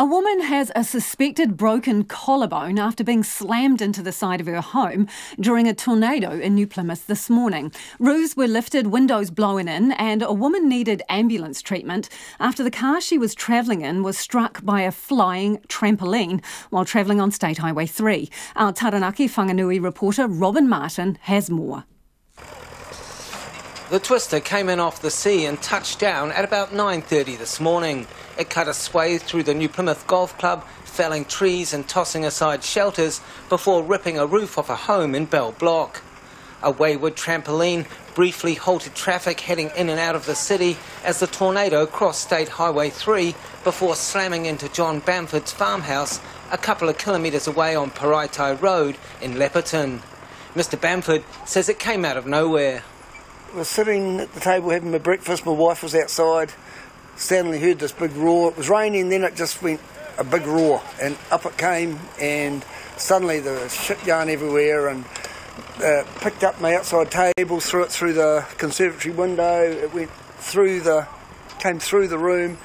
A woman has a suspected broken collarbone after being slammed into the side of her home during a tornado in New Plymouth this morning. Roofs were lifted, windows blown in, and a woman needed ambulance treatment after the car she was travelling in was struck by a flying trampoline while travelling on State Highway 3. Our Taranaki Whanganui reporter Robin Martin has more. The twister came in off the sea and touched down at about 9.30 this morning. It cut a swathe through the New Plymouth Golf Club, felling trees and tossing aside shelters before ripping a roof off a home in Bell Block. A wayward trampoline briefly halted traffic heading in and out of the city as the tornado crossed State Highway 3 before slamming into John Bamford's farmhouse a couple of kilometres away on Paraitai Road in Lepperton. Mr Bamford says it came out of nowhere was sitting at the table having my breakfast. My wife was outside. Suddenly heard this big roar. It was raining, then it just went a big roar, and up it came, and suddenly there was shit yarn everywhere, and uh, picked up my outside table, threw it through the conservatory window. It went through the, came through the room,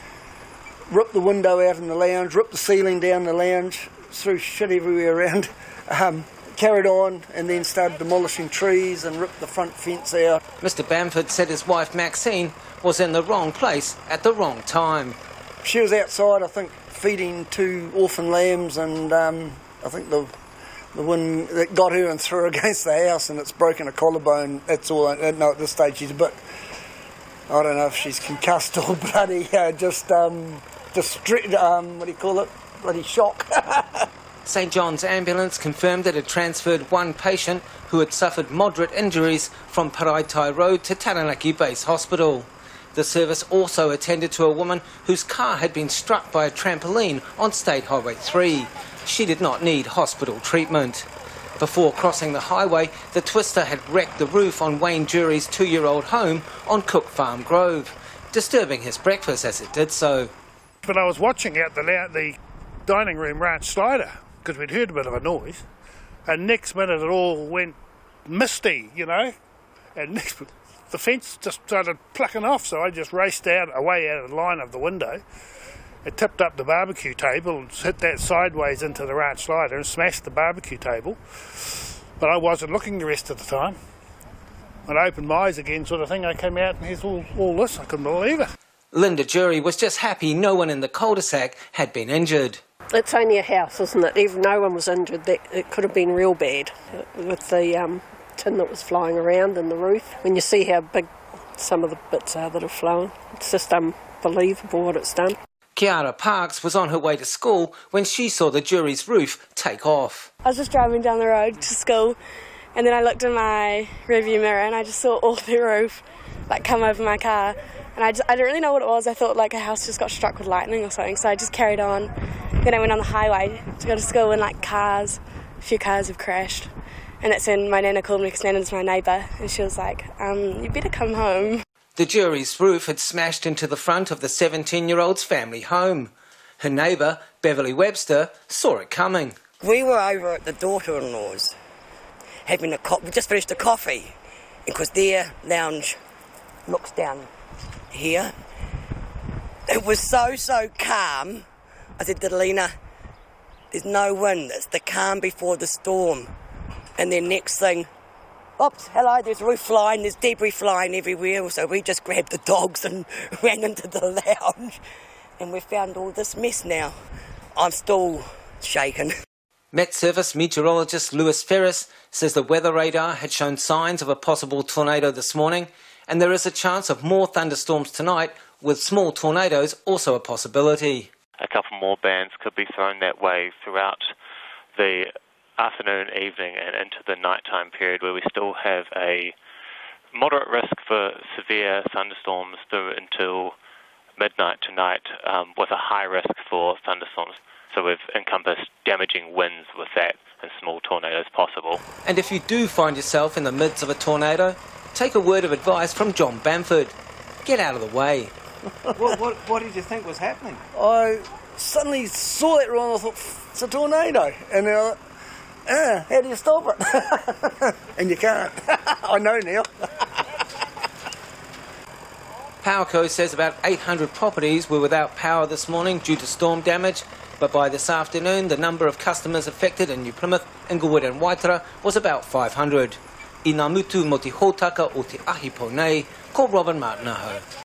ripped the window out in the lounge, ripped the ceiling down the lounge, threw shit everywhere around. Um, carried on and then started demolishing trees and ripped the front fence out. Mr. Bamford said his wife Maxine was in the wrong place at the wrong time. She was outside, I think, feeding two orphan lambs, and um, I think the the wind that got her and threw her against the house, and it's broken a collarbone. That's all. I know at this stage she's a bit. I don't know if she's concussed or bloody uh, just um, just um, what do you call it? Bloody shock. St John's Ambulance confirmed that it transferred one patient who had suffered moderate injuries from Paraitai Road to Taranaki Base Hospital. The service also attended to a woman whose car had been struck by a trampoline on State Highway 3. She did not need hospital treatment. Before crossing the highway, the twister had wrecked the roof on Wayne Jury's two year old home on Cook Farm Grove, disturbing his breakfast as it did so. But I was watching out the, the dining room ranch slider because we'd heard a bit of a noise. And next minute it all went misty, you know. And next, the fence just started plucking off, so I just raced out away out of the line of the window. It tipped up the barbecue table and hit that sideways into the ranch slider and smashed the barbecue table. But I wasn't looking the rest of the time. When I opened my eyes again, sort of thing, I came out and here's all, all this. I couldn't believe it. Linda Jury was just happy no one in the cul-de-sac had been injured. It's only a house, isn't it? Even no one was injured. That it could have been real bad with the um, tin that was flying around in the roof. When you see how big some of the bits are that have flown, it's just unbelievable what it's done. Kiara Parks was on her way to school when she saw the Jury's roof take off. I was just driving down the road to school, and then I looked in my rearview mirror and I just saw all the roof like come over my car. And I, just, I didn't really know what it was. I thought like a house just got struck with lightning or something. So I just carried on. Then I went on the highway to go to school and like cars, a few cars have crashed. And that's when my nana called me because Nana's my neighbour. And she was like, um, you better come home. The Jury's roof had smashed into the front of the 17 year old's family home. Her neighbour, Beverly Webster, saw it coming. We were over at the daughter in law's having a co- we just finished a coffee because their lounge looks down here. It was so, so calm. I said to Lena, there's no wind, it's the calm before the storm. And then next thing, oops, hello, there's roof flying, there's debris flying everywhere. So we just grabbed the dogs and ran into the lounge. And we found all this mess now. I'm still shaken. Met Service meteorologist Lewis Ferris says the weather radar had shown signs of a possible tornado this morning and there is a chance of more thunderstorms tonight, with small tornadoes also a possibility. A couple more bands could be thrown that way throughout the afternoon, evening, and into the nighttime period, where we still have a moderate risk for severe thunderstorms through until midnight tonight, um, with a high risk for thunderstorms. So we've encompassed damaging winds with that and small tornadoes possible. And if you do find yourself in the midst of a tornado, take a word of advice from John Bamford. Get out of the way. What, what, what did you think was happening? I suddenly saw that wrong. I thought, it's a tornado. And then I thought, ah, how do you stop it? and you can't. I know now. Powerco says about 800 properties were without power this morning due to storm damage. But by this afternoon, the number of customers affected in New Plymouth, Inglewood and Waitara was about 500. I ngā mutu mo te hōtaka o te ahi po nei, ko Robin Martinaho.